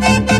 Thank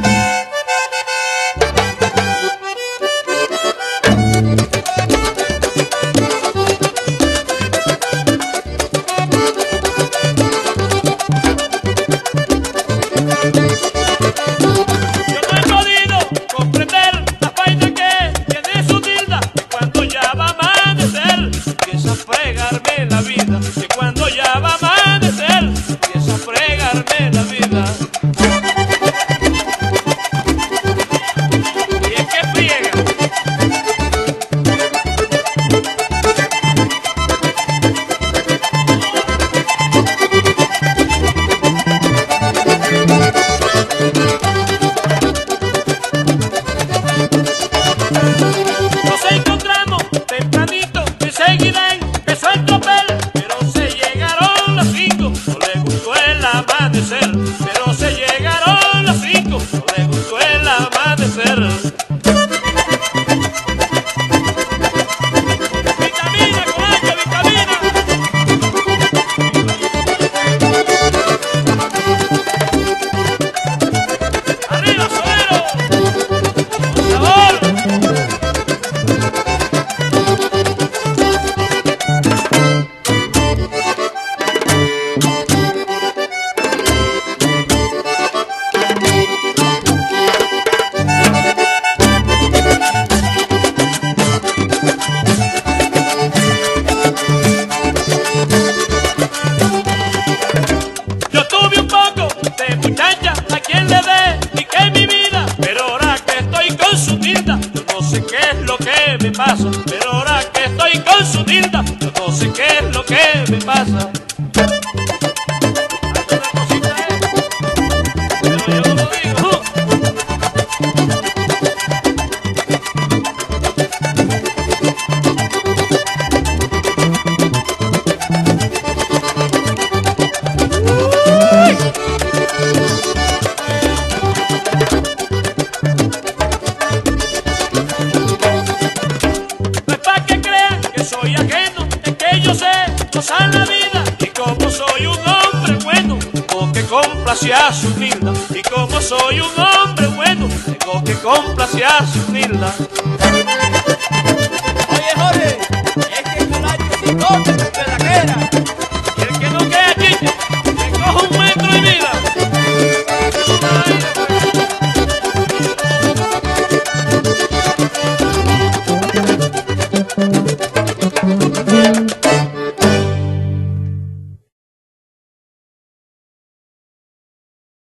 gozar la vida y como soy un hombre bueno tengo que complacer a su humilda y como soy un hombre bueno tengo que complacer a su humilda Oye Jorge,